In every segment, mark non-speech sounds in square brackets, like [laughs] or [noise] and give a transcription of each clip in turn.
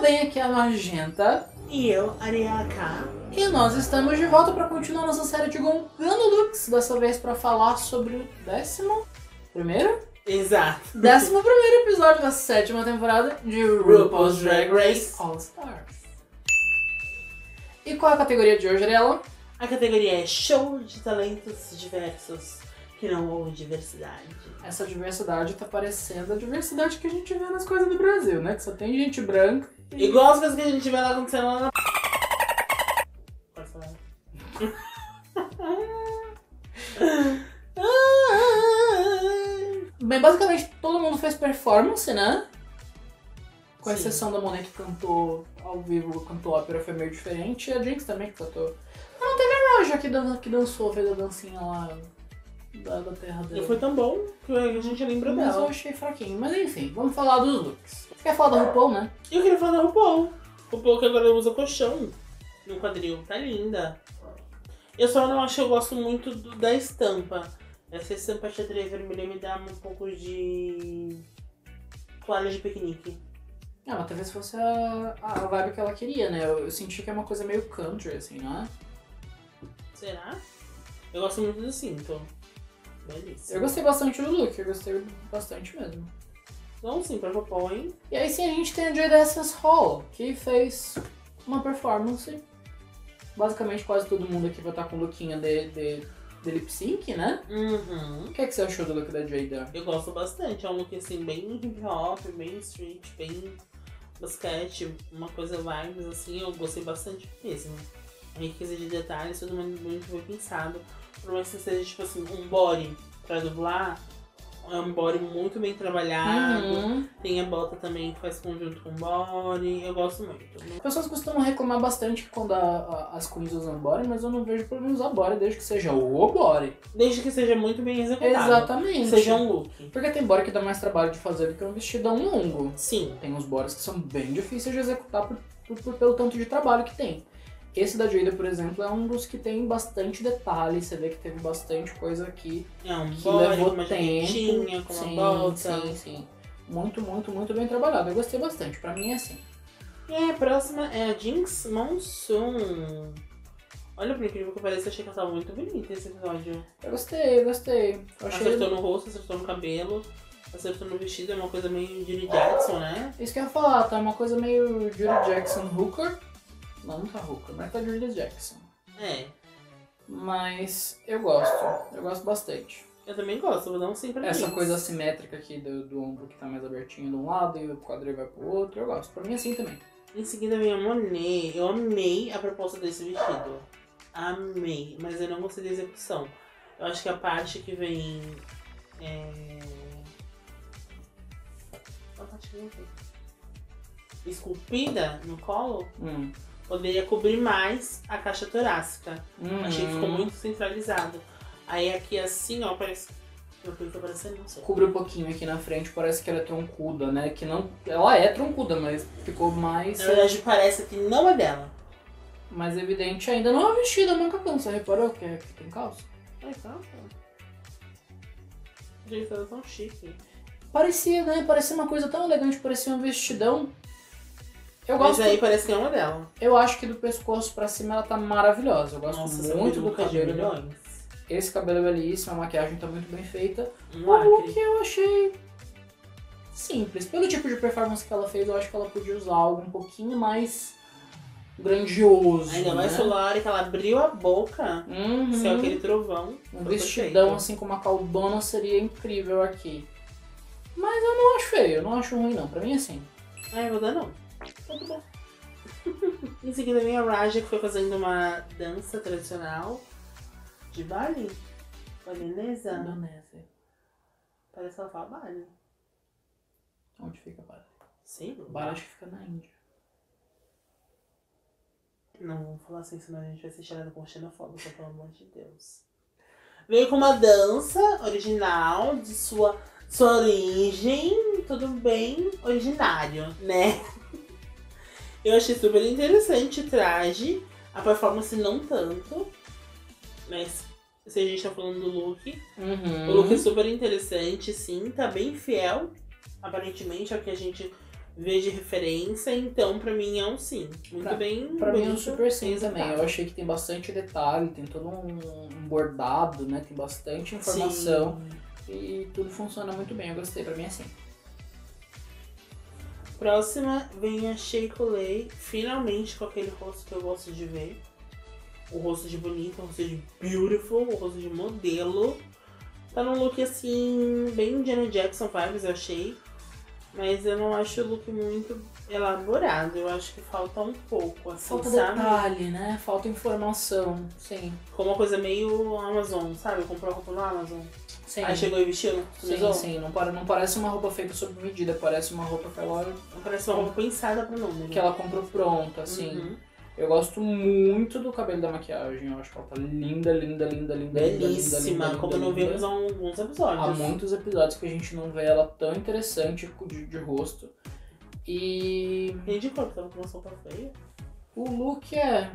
bem, aqui é a Magenta. E eu, Ariaka. E nós estamos de volta para continuar nossa série de Gongano Lux. Dessa vez para falar sobre o décimo primeiro? Exato. Décimo primeiro episódio da sétima temporada de RuPaul's Drag Race All Stars. E qual é a categoria de hoje, Ariela? A categoria é Show de Talentos Diversos, que não houve diversidade. Essa diversidade tá parecendo a diversidade que a gente vê nas coisas do Brasil, né? Que só tem gente branca. e- Igual as coisas que a gente vê lá acontecendo lá na... Pode falar. Bem, basicamente todo mundo fez performance, né? Com Sim. exceção da Monet que cantou ao vivo, cantou ópera, foi meio diferente. E a Jinx também que cantou. Ah, não teve a Raja que, dan que dançou, fez a dancinha lá da, da terra. Não foi tão bom que a gente lembra Mas eu achei fraquinho. Mas enfim, vamos falar dos looks. Você quer falar da RuPaul, né? Eu queria falar da RuPaul. RuPaul que agora usa colchão no quadril. Tá linda. Eu só não acho que eu gosto muito do- da estampa. Essa estampa xadrez vermelha me dá um pouco de... Toalha de piquenique. Ah, mas talvez fosse a, a vibe que ela queria, né? Eu, eu senti que é uma coisa meio country, assim, não é? Será? Eu gosto muito do cinto. Belíssimo. Eu gostei bastante do look, eu gostei bastante mesmo. Não sim pra hein? E aí sim a gente tem a Jade Essence Hall, que fez uma performance. Basicamente quase todo mundo aqui vai estar com o lookinho de, de, de lip sync, né? Uhum. O que, é que você achou do look da Jada? Eu gosto bastante. É um look assim, bem hip hop, bem street, bem basquete, uma coisa vibes assim. Eu gostei bastante mesmo. A riqueza de detalhes, tudo muito, muito bem pensado. Por mais que seja tipo assim, um body pra dublar, é um body muito bem trabalhado. Uhum. Tem a bota também que faz conjunto com o body. Eu gosto muito. As pessoas costumam reclamar bastante quando a- a- as queens usam body, mas eu não vejo problema em usar body, desde que seja o body. Desde que seja muito bem executado. Exatamente. Seja um look. Porque tem body que dá mais trabalho de fazer do que um vestidão longo. Sim. Tem uns bodies que são bem difíceis de executar por, por- por- pelo tanto de trabalho que tem. Esse da Jada, por exemplo, é um dos que tem bastante detalhe. Você vê que teve bastante coisa aqui É um que body levou uma tempo. com sim, uma sim, sim. Muito, muito, muito bem trabalhado. Eu gostei bastante. Pra mim é assim. E a próxima é a Jinx Monsoon. Olha, por incrível que pareça, eu achei que ela tava muito bonita esse episódio. Eu gostei, eu gostei. Eu achei... Acertou no rosto, acertou no cabelo, acertou no vestido, é uma coisa meio Judy Jackson, né? Isso que eu ia falar, tá uma coisa meio Judy Jackson Hooker. Não, tá Hooker, mas tá Judy Jackson. É, Mas eu gosto. Eu gosto bastante. eu também gosto, vou dar um sim pra Essa Jinx. coisa assimétrica aqui do, do ombro que tá mais abertinho de um lado e o quadril vai pro outro, eu gosto. Pra mim é assim também. Em seguida vem a Monet. Eu amei a proposta desse vestido. Amei, mas eu não gostei da execução. Eu acho que a parte que vem. É... A parte que vem aqui. Esculpida no colo Hum. Poderia cobrir mais a caixa torácica. Uhum. Achei que ficou muito centralizado. Aí aqui assim, ó, parece. Eu tá parecendo, não sei. Cobre um pouquinho aqui na frente, parece que ela é troncuda, né? Que não. Ela é troncuda, mas ficou mais. Na verdade, parece que não é dela. mais evidente ainda. Não é vestida, manca cansa. Reparou que, é, tem calça? Ai, tá. Gente, tá tão chique. Parecia, né? Parecia uma coisa tão elegante, parecia um vestidão. Eu Mas gosto. aí parece que é dela. Eu acho que do pescoço pra cima ela tá maravilhosa. Eu gosto Nossa, muito do de cabelo. Esse cabelo é belíssimo, a maquiagem tá muito bem feita. Um O look eu achei simples. Pelo tipo de performance que ela fez, eu acho que ela podia usar algo um pouquinho mais grandioso. Ainda né? mais solar que ela abriu a boca. Uhum. É aquele trovão. Um vestidão perfeito. assim com uma caldona seria incrível aqui. Mas eu não acho feio, eu não acho ruim não. Pra mim é assim. Ai, eu vou dar não. Tudo bom. [laughs] em seguida vem a Raja que foi fazendo uma dança tradicional de Bali. Balinesa? Indonésia. Parece que ela fala Bali. Onde fica Bali? Sei lá. Bali acho que fica na Índia. Não, vamos falar assim, senão a gente vai ser tirado com xenofóbica, pelo amor de Deus. Veio com uma dança original de sua, sua origem, tudo bem originário, né? Eu achei super interessante o traje, a performance não tanto, mas se a gente tá falando do look, Uhum. o look é super interessante, sim, tá bem fiel, aparentemente, ao que a gente ver de referência, então pra mim é um sim. Muito Pra- bem. Pra mim é um bonito, super sim também. Eu achei que tem bastante detalhe, tem todo um bordado, né? Tem bastante informação Sim. e tudo funciona muito bem. Eu gostei, pra mim é assim. Próxima vem a Shea Coulee, finalmente com aquele rosto que eu gosto de ver. O rosto de bonito, o rosto de beautiful, o rosto de modelo. Tá num look assim, bem Janet Jackson vibes, eu achei. Mas eu não acho o look muito elaborado. Eu acho que falta um pouco, assim, Falta sabe? detalhe, né? Falta informação. Sim. Como uma coisa meio Amazon, sabe? Comprou roupa no Amazon. Sim. Aí chegou e vestiu, Sim, customizou. sim. Não, para, não parece uma roupa feita sob medida, parece uma roupa que ela, Parece uma roupa pensada pro número. que ela comprou pronta, assim. Uhum. Eu gosto muito do cabelo da maquiagem. Eu acho que ela tá linda, linda, linda, linda, linda, linda, Belíssima, linda, como não linda. vimos há alguns episódios. Há muitos episódios que a gente não vê ela tão interessante de, de rosto. E E de cor, tava com uma roupa feia. o look é.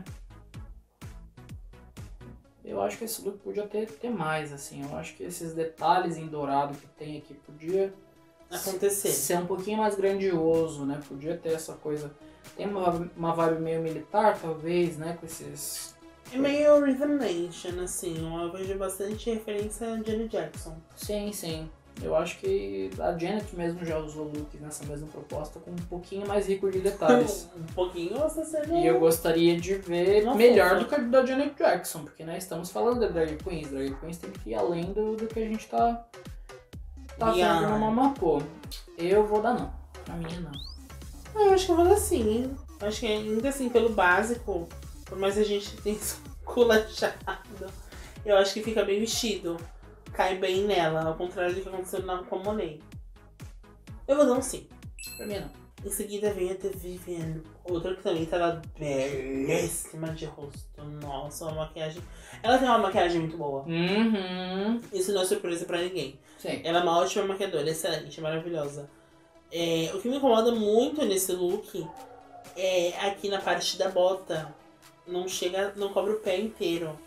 Eu acho que esse look podia ter, ter mais, assim. Eu acho que esses detalhes em dourado que tem aqui podia Acontecer. ser um pouquinho mais grandioso, né? Podia ter essa coisa. Tem uma, uma vibe meio militar, talvez, né? Com esses. É meio Rhythm Nation, assim. Eu vejo bastante referência a Janet Jackson. Sim, sim. Eu acho que a Janet mesmo já usou look nessa mesma proposta com um pouquinho mais rico de detalhes. [laughs] Um pouquinho essa cena. E eu gostaria de ver Uma melhor do que a da Janet Jackson, porque né, estamos falando da Drag Queens. Drag Queens tem que ir além do, do que a gente tá, tá Beyond. vendo no Mamapô. Eu vou dar não. Pra mim é não. Ah, eu acho que eu vou dar assim, hein? Eu Acho que ainda assim, pelo básico, por mais a gente tenha esculachado, [laughs] eu acho que fica bem vestido. Cai bem nela, ao contrário do que aconteceu na, com a Monet. Eu vou dar um sim. Pra mim não. Em seguida vem a The Vivian, outra que também tá belíssima de rosto. Nossa, uma maquiagem. Ela tem uma maquiagem muito boa. Uhum. Isso não é surpresa pra ninguém. Sim. Ela é uma ótima maquiadora, excelente, maravilhosa. É, o que me incomoda muito nesse look é aqui na parte da bota. Não chega, não cobre o pé inteiro.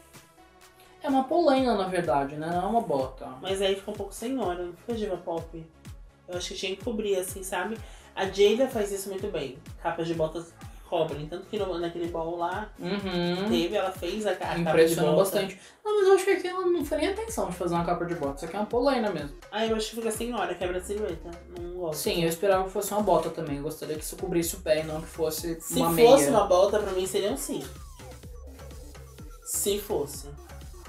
É uma polaina, na verdade, né? Não é uma bota. Mas aí fica um pouco sem hora, não fica diva pop. Eu acho que tinha que cobrir assim, sabe? A Jada faz isso muito bem. Capas de botas cobrem. Tanto que no, naquele ball lá Uhum. teve, ela fez a, a capa de Impressionou bastante. Não, mas eu acho que aqui ela não foi nem a intenção de fazer uma capa de bota. Isso aqui é uma polaina mesmo. Ah, eu acho que fica sem hora, quebra a silhueta. Não gosto. Sim, eu esperava que fosse uma bota também. Eu gostaria que isso cobrisse o pé e não que fosse Se uma fosse meia. uma bota, pra mim seria um sim. Se fosse.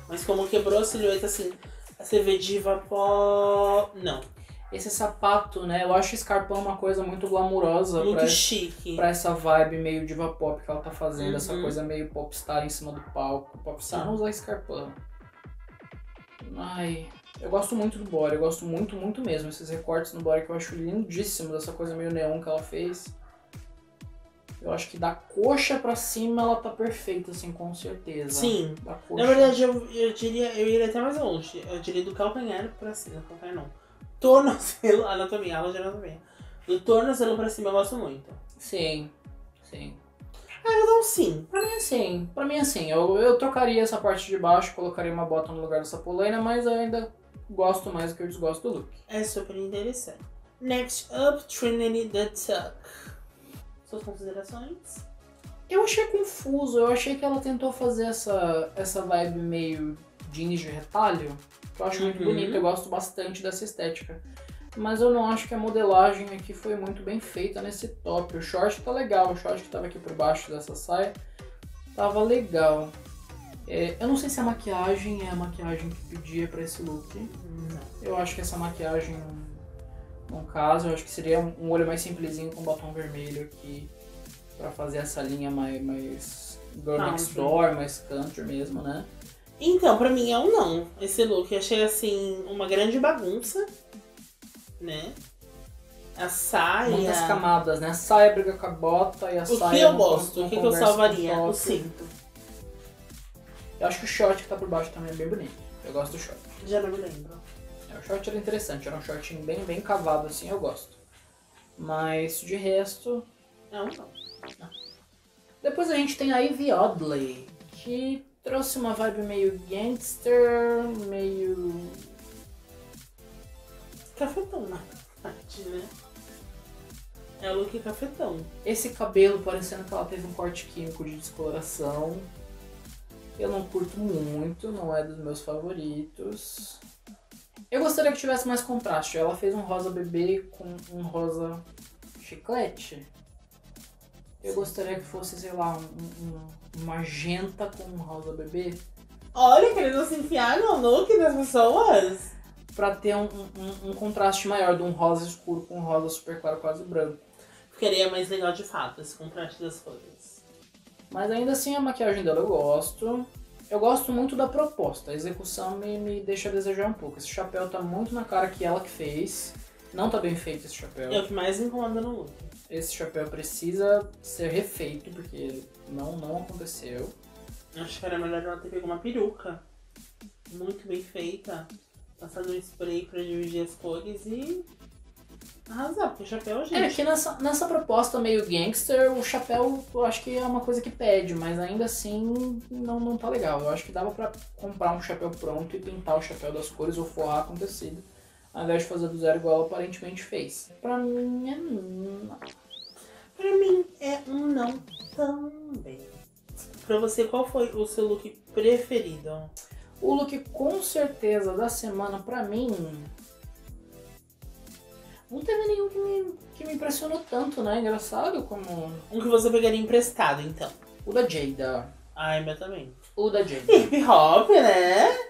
Mas como quebrou a silhueta assim, você vê diva pó. Não. Esse sapato, né? Eu acho escarpão uma coisa muito glamurosa Muito pra, chique. pra essa vibe meio diva pop que ela tá fazendo. Essa Uhum. coisa meio popstar em cima do palco. Popstar não usa escarpão. Ai, eu gosto muito do body, eu gosto muito, muito mesmo. Esses recortes no body que eu acho lindíssimos, essa coisa meio neon que ela fez. Eu acho que da coxa pra cima ela tá perfeita, assim, com certeza. Sim. Da coxa. Na verdade, eu, eu diria, eu iria até mais longe. Eu diria do calcanhar pra cima. Calcanhar não. Tornozelo, anatomia, aula de anatomia. Do tornozelo pra cima eu gosto muito. Sim, sim. Ah, eu dou um sim. Pra mim, assim, pra mim, assim, eu, eu trocaria essa parte de baixo, colocaria uma bota no lugar dessa polaina, mas eu ainda gosto mais do que eu desgosto do look. É super interessante. Next up, Trinity the Tuck. Suas considerações? Eu achei confuso, eu achei que ela tentou fazer essa, essa vibe meio jeans de retalho, eu acho muito Uhum. bonito, eu gosto bastante dessa estética. Mas eu não acho que a modelagem aqui foi muito bem feita nesse top. O short tá legal, o short que tava aqui por baixo dessa saia tava legal. É, eu não sei se a maquiagem é a maquiagem que pedia pra esse look. Não. Eu acho que essa maquiagem não, não casa, eu acho que seria um olho mais simplesinho com batom vermelho aqui pra fazer essa linha mais, mais girl next door, mais country mesmo, né? Então, pra mim é um não. Esse look eu achei assim uma grande bagunça, né? A saia. Muitas camadas, né? A saia briga com a bota e a O saia que eu gosto? O que, que eu salvaria? O cinto. Eu acho que o short que tá por baixo também é bem bonito. Eu gosto do short. Já não me lembro. É, o short era interessante, era um shortinho bem, bem cavado assim, eu gosto. Mas de resto, Não, não. Depois a gente tem a Ivy Oddly, que trouxe uma vibe meio gangster, meio. Cafetão na parte, né? É o look cafetão. Esse cabelo parecendo que ela teve um corte químico de descoloração. Eu não curto muito, não é dos meus favoritos. Eu gostaria que tivesse mais contraste. Ela fez um rosa bebê com um rosa chiclete. Eu gostaria que fosse, sei lá, um, um, um magenta com um rosa bebê. Olha, querendo se enfiar no look das pessoas. Pra ter um, um, um contraste maior de um rosa escuro com um rosa super claro, quase branco. Ficaria mais legal de fato, esse contraste das cores. Mas ainda assim a maquiagem dela eu gosto. Eu gosto muito da proposta. A execução me, me deixa a desejar um pouco. Esse chapéu tá muito na cara que ela que fez. Não tá bem feito esse chapéu. É o que mais me incomoda no look. Esse chapéu precisa ser refeito, porque não, não aconteceu. Acho que era melhor ela ter pego uma peruca. Muito bem feita. Passado um spray pra dividir as cores e arrasar, porque o chapéu, gente. É que nessa, nessa proposta meio gangster, o chapéu eu acho que é uma coisa que pede, mas ainda assim não, não tá legal. Eu acho que dava pra comprar um chapéu pronto e pintar o chapéu das cores ou forrar com tecido, ao invés de fazer do zero igual ela aparentemente fez. Pra mim é não. Pra mim é um não também. Pra você, qual foi o seu look preferido? O look com certeza da semana pra mim. Não teve nenhum que me, que me impressionou tanto, né? Engraçado como Um que você pegaria emprestado, então. o da Jada. Ai, meu também. O da Jada. Hip hop, né?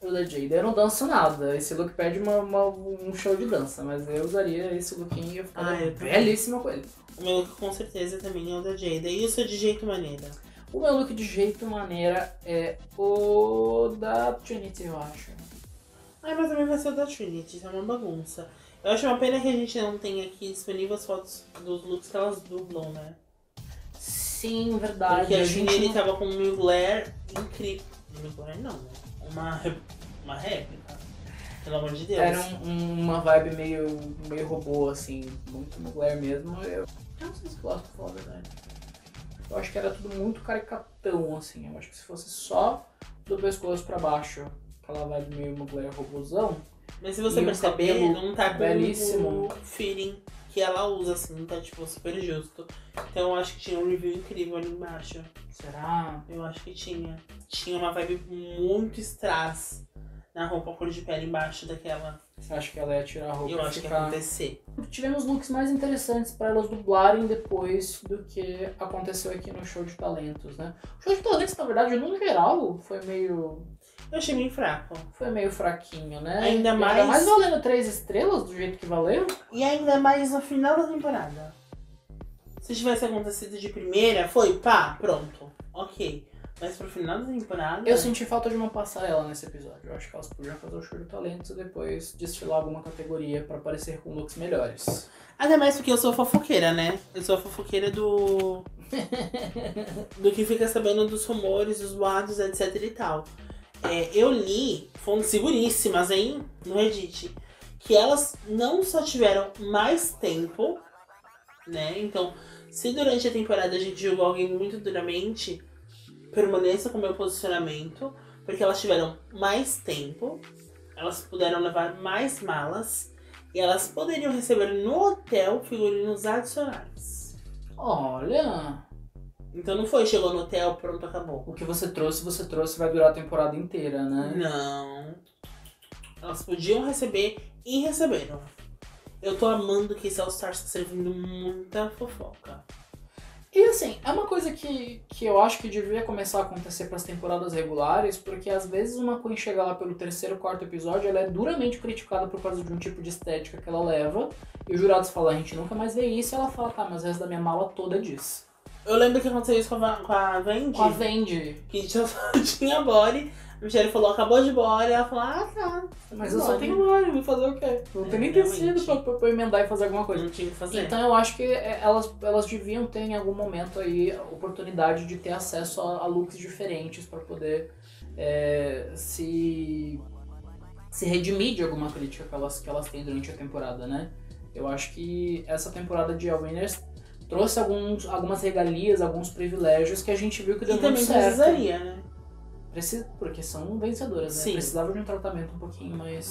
O da Jada. Eu não danço nada. Esse look pede uma, uma- um show de dança, mas eu usaria esse lookinho e eu ficaria Ah, belíssima com ele. O meu look com certeza também é o da Jada. E o seu de jeito maneira? O meu look de jeito maneira é o da Trinity, eu acho. Ai, mas também vai ser o da Trinity, isso é uma bagunça. Eu acho uma pena que a gente não tenha aqui disponível as fotos dos looks que elas dublam, né? Sim, verdade. Porque a a gente não- tava com um Mugler incrível. Mugler não, né? Uma, uma réplica. Pelo amor de Deus. Era um- um- uma vibe meio, meio robô, assim, muito mulher mesmo. Eu, eu não sei se gosto, pra falar a verdade. Eu acho que era tudo muito caricatão, assim. Eu acho que se fosse só do pescoço pra baixo, aquela vibe meio mulher robôzão, Mas se você E perceber, não tá com belíssimo. o feeling que ela usa, assim, tá tipo super justo. Então eu acho que tinha um review incrível ali embaixo. será? Eu acho que tinha. Tinha uma vibe muito strass na roupa cor de pele embaixo daquela. Você acha que ela ia tirar a roupa Eu acho que ia ficar... acontecer. Tivemos looks mais interessantes pra elas dublarem depois do que aconteceu aqui no show de talentos, né? O show de talentos, na verdade, no geral, foi meio Eu achei bem fraco. foi meio fraquinho, né? Ainda E mais- Ainda mais valendo três estrelas do jeito que valeu. E ainda mais no final da temporada. Se tivesse acontecido de primeira, foi pá, pronto. Ok. Mas pro final da temporada. Eu senti falta de uma passarela nesse episódio. Eu acho que elas podiam fazer o show de talentos e depois desfilar alguma categoria pra aparecer com looks melhores. Até mais porque eu sou fofoqueira, né? Eu sou a fofoqueira do. [laughs] do que fica sabendo dos rumores, dos boatos, etc e tal. É, eu li, fontes seguríssimas, hein, no Reddit, que elas não só tiveram mais tempo, né? Então, se durante a temporada a gente julgou alguém muito duramente, permaneça com o meu posicionamento, porque elas tiveram mais tempo, elas puderam levar mais malas e elas poderiam receber no hotel figurinos adicionais. Olha, Então não foi, chegou no hotel, pronto, acabou. o que você trouxe, você trouxe vai durar a temporada inteira, né? Não. Elas podiam receber e receberam. Eu tô amando que esse All Stars tá servindo muita fofoca. E assim, é uma coisa que, que eu acho que devia começar a acontecer para as temporadas regulares, porque às vezes uma Queen chega lá pelo terceiro, quarto episódio, ela é duramente criticada por causa de um tipo de estética que ela leva, e os jurados falam, a gente nunca mais vê isso, e ela fala, tá, mas o resto da minha mala toda é disso. Eu lembro que aconteceu isso com a, com a Vendi, Com a Vendi, que só tinha [laughs] body. A Michelle falou, acabou de body. Ela falou, ah, tá. mas eu só Body. tenho mole, vou fazer o quê? Não É, tem nem tecido pra, pra, pra emendar e fazer alguma coisa. Não tinha que fazer. Então eu acho que é, elas, elas deviam ter em algum momento aí oportunidade de ter acesso a, a looks diferentes para poder é, se, se redimir de alguma crítica que elas, que elas têm durante a temporada, né? Eu acho que essa temporada de All Winners trouxe alguns, algumas regalias, alguns privilégios que a gente viu que deu e muito certo. precisaria, né? Preci- porque são vencedoras, né? Sim. Precisava de um tratamento um pouquinho mais.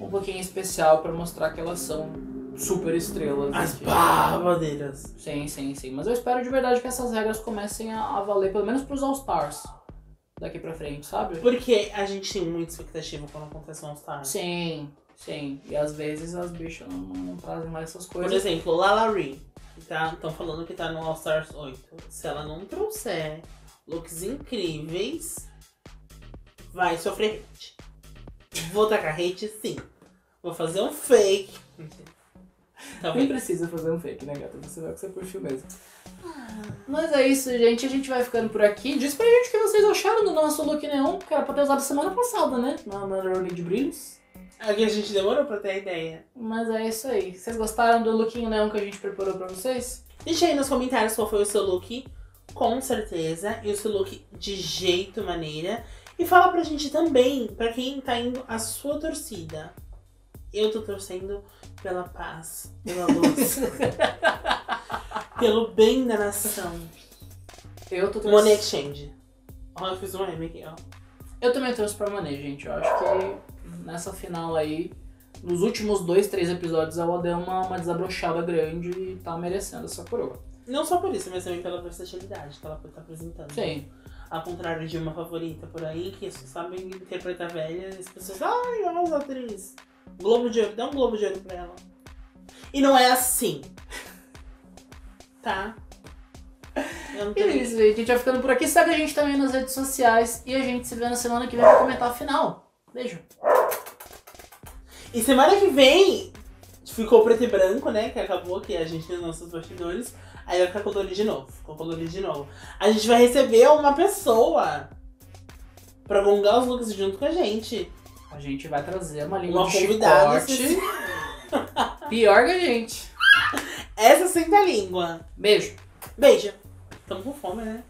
um pouquinho especial para mostrar que elas são super estrelas. As aqui. babadeiras. Sim, sim, sim. Mas eu espero de verdade que essas regras comecem a, a valer, pelo menos pros All-Stars. Daqui pra frente, sabe? Porque a gente tem muita expectativa quando acontece um All-Star. Sim, sim. E às vezes as bichas não, não trazem mais essas Por coisas. exemplo, Lala Ree. Estão tá, falando que tá no All Stars 8. Se ela não trouxer looks incríveis, vai sofrer hate. Vou tacar hate sim. Vou fazer um fake. Tá Nem precisa fazer um fake, né, gata? Você vai o que você curtiu mesmo. Mas é isso, gente. A gente vai ficando por aqui. Diz pra gente o que vocês acharam do nosso look neon, que era pra ter usado semana passada, né? Na, na Rolling de Brilhos. Aqui a gente demorou pra ter a ideia. Mas é isso aí. Vocês gostaram do lookinho neon que a gente preparou pra vocês? Deixa aí nos comentários qual foi o seu look, com certeza. E o seu look de jeito maneira. E fala pra gente também, pra quem tá indo a sua torcida. Eu tô torcendo pela paz, pela luz, [laughs] pelo bem da nação. Eu tô torcendo. Money Exchange. Ó, eu fiz um M aqui, ó. Eu também trouxe pra Mané, gente. Eu acho que nessa final aí, nos últimos dois, três episódios, ela deu uma, uma desabrochada grande e tá merecendo essa coroa. Não só por isso, mas também pela versatilidade que ela tá apresentando. Sim. Ao contrário de uma favorita por aí, que sabe interpretar velha, as pessoas, ai, olha a atriz. Globo de ouro, dá um globo de ouro pra ela. E não é assim. [laughs] Tá? Eu E é isso, gente. A gente vai ficando por aqui. Segue a gente também nas redes sociais. E a gente se vê na semana que vem pra comentar a final. Beijo. E semana que vem ficou preto e branco, né? Que acabou que a gente tem os nossos bastidores. Aí vai ficar colorido de novo. Ficou colorido de novo. A gente vai receber uma pessoa pra gongar os looks junto com a gente. A gente vai trazer uma língua Uma de convidada. chicote. Pior que a gente. Essa senta a língua. Beijo. Beijo. Tamo com fome, né?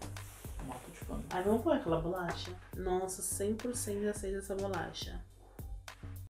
Ai, vamos pôr aquela bolacha? Nossa, 100% aceita essa bolacha.